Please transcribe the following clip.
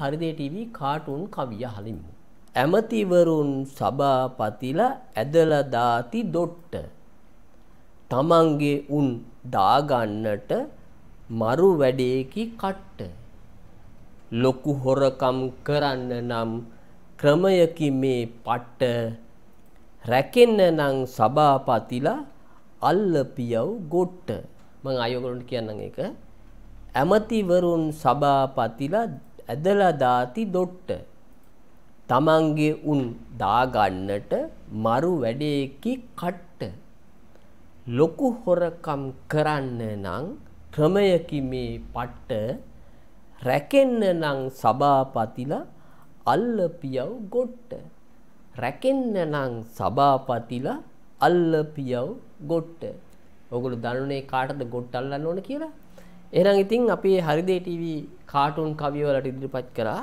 හරිදේ TV cartoon කවිය අහලිමු. ඇමතිවරුන් සභාපතිලා ඇදලා දාති දොට්ට. තමන්ගේ උන් දාගන්නට මරු වැඩේකි කට්ට. ලොකු හොරකම් කරන්න නම් ක්‍රමයකි මේ පට්ට රැකෙන්න නම් සභාපතිලා අල්ලපියව් ගොට්ට මං අයෝගලන්ට කියන්නම් එක ඇමතිවරුන් සභාපතිලා ඇදලා දාති දොට්ට. තමන්ගේ උන් දාගන්නට මරු වැඩේකි කට්ට. ලොකු හොරකම් කරන්න නම් ක්‍රමයකි මේ පට්ට. රැකෙන්න නම් සභාපතිලා අල්ලපියව් ගොට්ට. රැකෙන්න නම් සභාපතිලා අල්ලපියව් ගොට්ට. ඔගොල්ලෝ දන්නනේ කාටද ගොට්ට අල්ලන්න ඕන කියලා? එහෙනම් ඉතින් අපි හරිදේ ටීවී කාටුන් කවිය වලට ඉදිරිපත් කරා.